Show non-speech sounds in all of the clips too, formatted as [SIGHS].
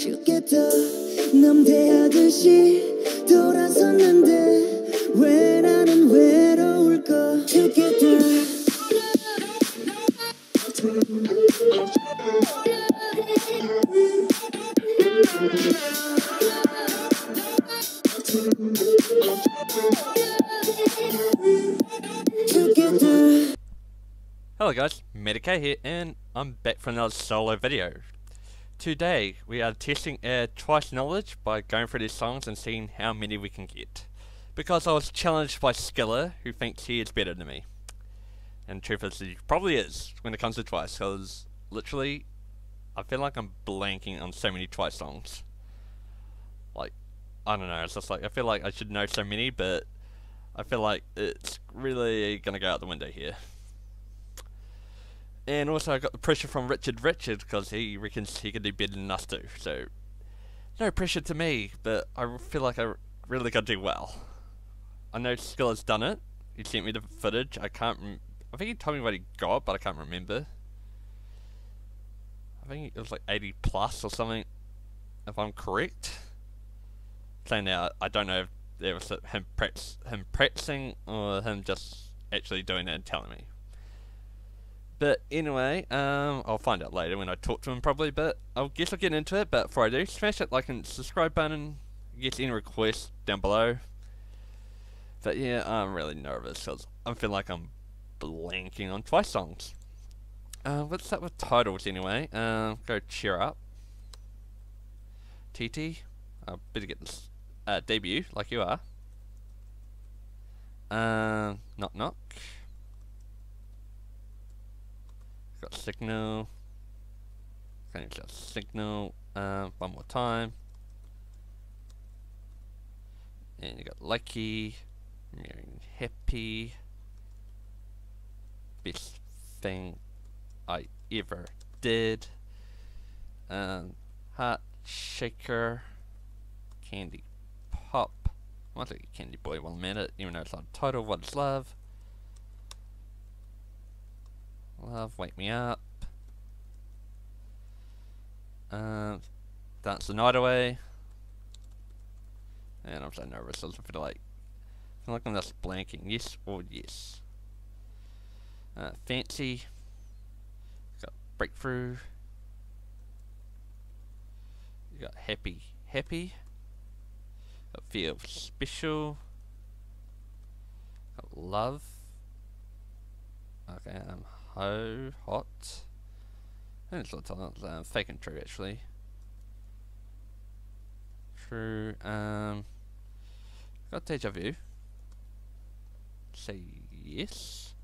죽겠다. 남대하듯이 돌아섰는데 왜 나는 외로울까 죽겠다. Hello guys, MattyK here and I'm back for another solo video. Today, we are testing our twice knowledge by going through these songs and seeing how many we can get. Because I was challenged by Skilla, who thinks he is better than me. And truth is, he probably is, when it comes to twice, because literally, I feel like I'm blanking on so many twice songs. Like, I don't know, it's just like, I feel like I should know so many, but I feel like it's really gonna go out the window here. And also I got the pressure from Richard Richard because he reckons he can do better than us too. So no pressure to me, but I feel like I really got to do well. I know Skill has done it. He sent me the footage. I can't. I think he told me what he got, but I can't remember. I think it was like 80 plus or something, if I'm correct. So now I don't know if there was him him practicing or him just actually doing it and telling me. But anyway, um, I'll find out later when I talk to him probably, but I guess I'll get into it. But before I do, smash that like and subscribe button, get any requests down below. But yeah, I'm really nervous because I feel like I'm blanking on twice songs. Uh, let's start with titles anyway. Um, go cheer up. TT, I better get this uh, debut like you are. Um, knock knock. Got signal. You just signal um, one more time? And you got lucky, Marrying happy. Best thing I ever did. Um, heart shaker, candy pop. I might look at Candy Boy one minute, even though it's not a title. What is love? Love, wake me up. Um, dance the night away. And I'm so nervous. I feel like, I feel like I'm just blanking. Yes or yes. Uh, fancy. Got breakthrough. You got happy, happy. Got feel special. Got love. Okay, um, ho, hot. And it's not um, fake and true actually. True, um, got deja vu. Say yes.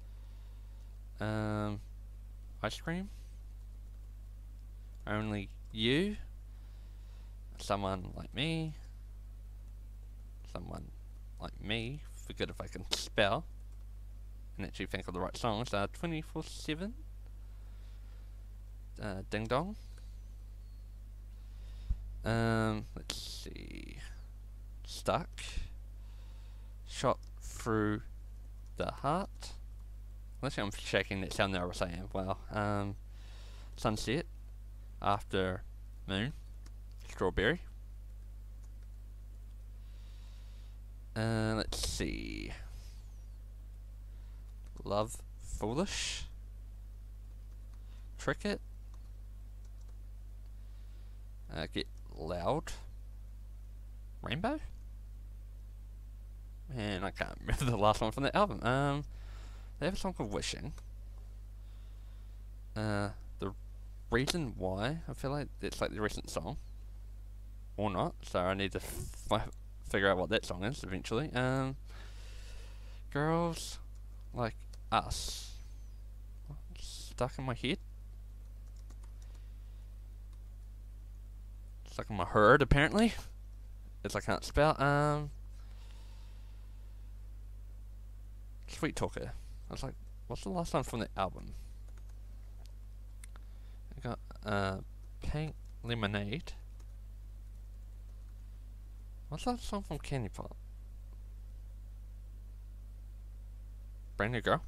Um, ice cream. Only you. Someone like me. Someone like me. Forget if I can [LAUGHS] spell and actually think of the right songs. Uh, 24 7. Uh, Ding Dong. Um, let's see. Stuck. Shot through the heart. Let's see, I'm shaking that sound nervous I am. Saying. Well, um, sunset. After moon. Strawberry. Uh, let's see. Love Foolish. Cricket. Uh, get loud. Rainbow. And I can't [LAUGHS] remember the last one from the album. Um, they have a song called Wishing. Uh, the reason why I feel like it's like the recent song, or not. So I need to figure out what that song is eventually. Um, girls like us. Stuck in my head. Stuck in my head, apparently. As I can't spell. Um. Sweet Talker. I was like, what's the last one from the album? I got uh, Pink Lemonade. What's that song from Candy Pop? Brand new girl.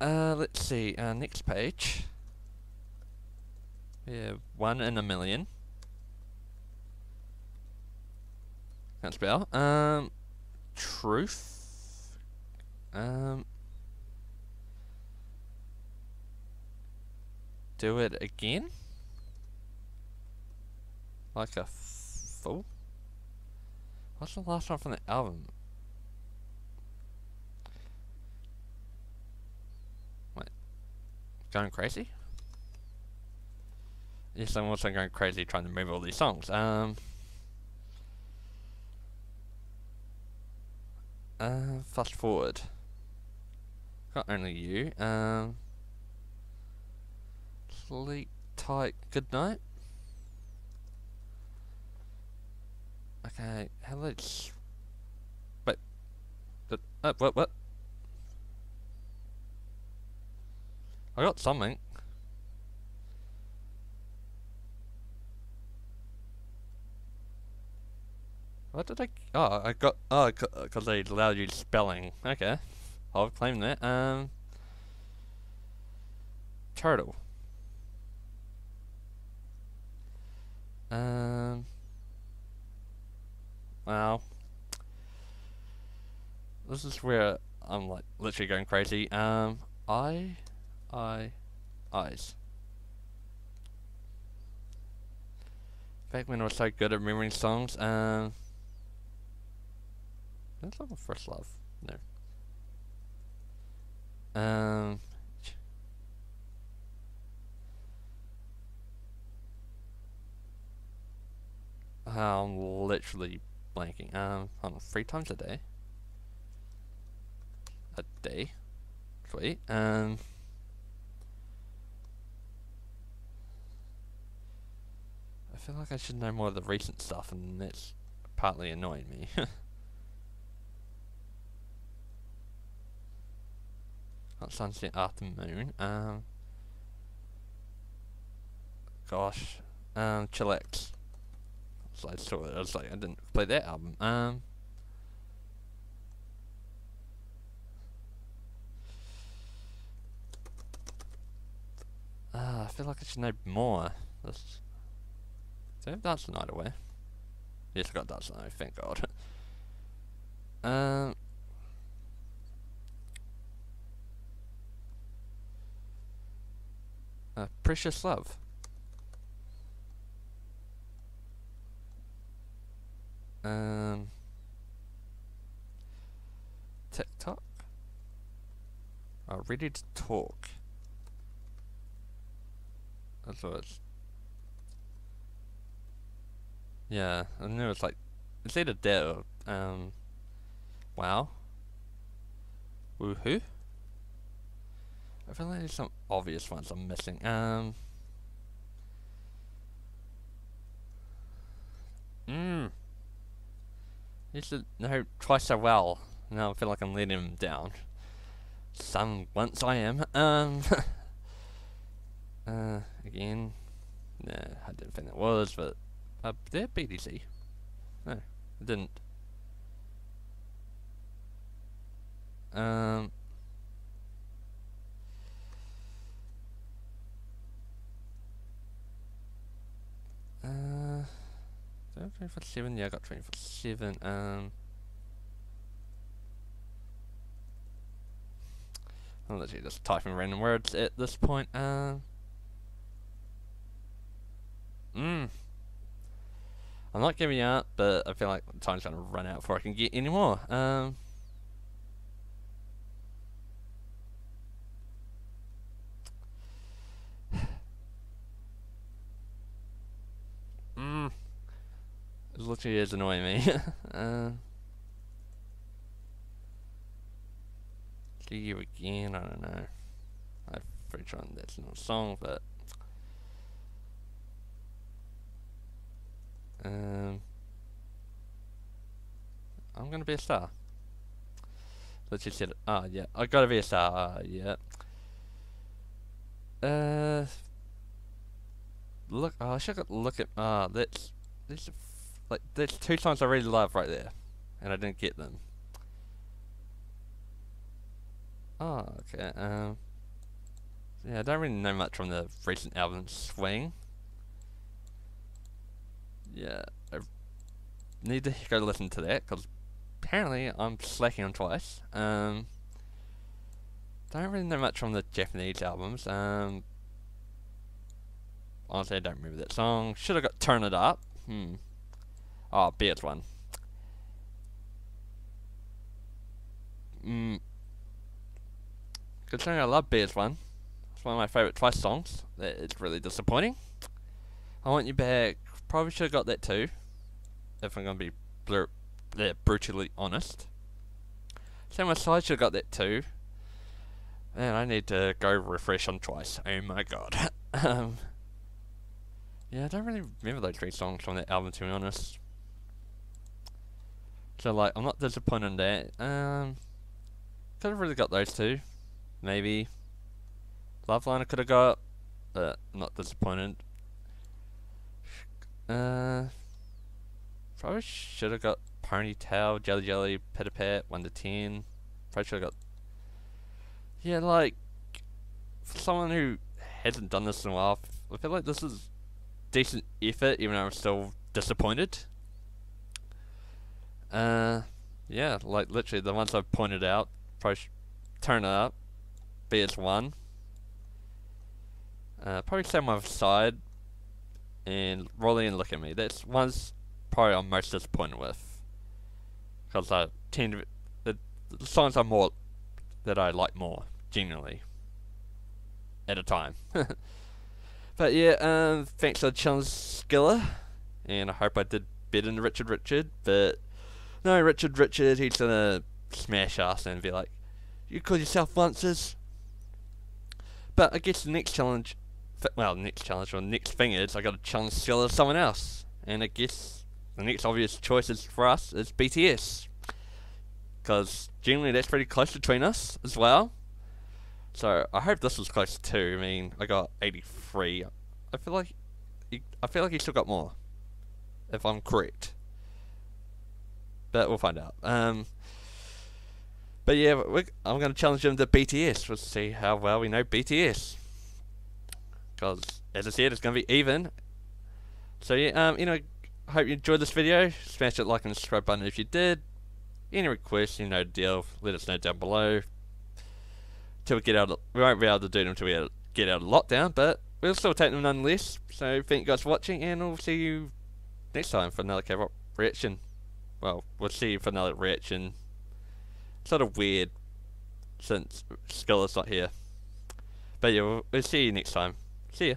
Uh, let's see. Uh, next page. Yeah, one in a million. Can't spell. Um, truth. Um, do it again. Like a fool. What's the last one from the album? Going crazy? Yes, I'm also going crazy trying to move all these songs. Um. Uh, fast forward. Got only you. Um. Sleep tight. Good night. Okay, how. Wait. But, uh, what, what? I got something. What did I? Oh, I got. Oh, because they allowed you spelling. Okay, I'll claim that. Um, turtle. Um. Well, this is where I'm like literally going crazy. Um, I, I, eyes. Back when I was so good at remembering songs. Um. That's not my first love. No. Um. I'm literally blanking. Um, on, three times a day. A day. Sweet. Um. I feel like I should know more of the recent stuff, and that's partly annoying me. [LAUGHS] Not sunset after moon. Um. Gosh. Um. Chillax. So I saw it. I was like, I didn't play that album. Um. Uh, I feel like I should know more. Let's. Have Dance the Night Away? Yes, I got Dance the Night Away, thank God. um. Uh, Precious Love. Um, TikTok. Oh, ready to talk. That's what it's. Yeah, I knew it's like it's either that or um. Wow. Woohoo. I feel like there's some obvious ones I'm missing. Um. Mmm. Used to know twice so well. Now I feel like I'm letting him down. Some once I am. Um. [LAUGHS] uh. Again. Nah, I didn't think it was, but uh, they're BDC. No, I didn't. Um. Uh, do I 24 7? Yeah, I got 24 7. Um, I'm literally just typing random words at this point. Um, mm. I'm not giving up, but I feel like time's gonna run out before I can get any more. Um, [SIGHS] mm. It literally is annoying me. [LAUGHS] uh, see you again, I don't know. I'm pretty that's not a song, but Um, I'm gonna be a star. Let's just it. Ah, yeah. I gotta be a star. Ah, yeah. Uh, look. Oh, I should look at. Ah, that's. There's like there's two songs I really love right there, and I didn't get them. Oh, okay. Um. Yeah, I don't really know much from the recent album Swing. Yeah, I need to go listen to that because apparently I'm slacking on twice. Um, don't really know much from the Japanese albums. Um, honestly, I don't remember that song. Should have got Turn It Up. Hmm. Oh, Be as One. Mm. Considering I love Be as One, it's one of my favourite Twice songs. It's really disappointing. I Want You Back, probably should have got that too. If I'm going to be blur- brutally honest. Same with Side should have got that too. Man, I need to go refresh on Twice. Oh my god. [LAUGHS] um, yeah, I don't really remember those three songs from that album to be honest. So like, I'm not disappointed in that. Um, could have really got those two, maybe. Loveline I could have got, but I'm not disappointed. Uh, probably should have got Ponytail, Jelly Jelly, Pit Pat, 1 to 10. Probably should have got. Yeah, like, for someone who hasn't done this in a while, I feel like this is decent effort, even though I'm still disappointed. Uh, yeah, like literally the ones I've pointed out, probably turn it up, BS1. Uh, probably on my side, and Rolly and Look at Me. That's ones probably I'm most disappointed with. Because I tend to, the, the songs are more, that I like more, generally At a time. [LAUGHS] but yeah, um, thanks for the challenge Skilla, and I hope I did better than Richard Richard, but no, Richard Richard, he's gonna smash us and be like, you call yourself onces? But I guess the next challenge, well, next challenge or next thing is I gotta challenge Skilla someone else, and I guess the next obvious choice is for us is BTS, because generally that's pretty close between us as well. So I hope this was close too. I mean, I got 83. I feel like, I feel like he still got more, if I'm correct but we'll find out. Um, but yeah, I'm going to challenge him to BTS. We'll see how well we know BTS. Because, as I said, it's going to be even. So yeah, um, you know, hope you enjoyed this video. Smash that like and subscribe button if you did. Any requests, you know, deal, let us know down below. Till we get out, of, we won't be able to do them until we get out of lockdown, but we'll still take them nonetheless. So thank you guys for watching, and we'll see you next time for another K-pop reaction well, we'll see you for another reaction. Sort of weird since Skilla's not here. But yeah, we'll, we'll see you next time. See ya.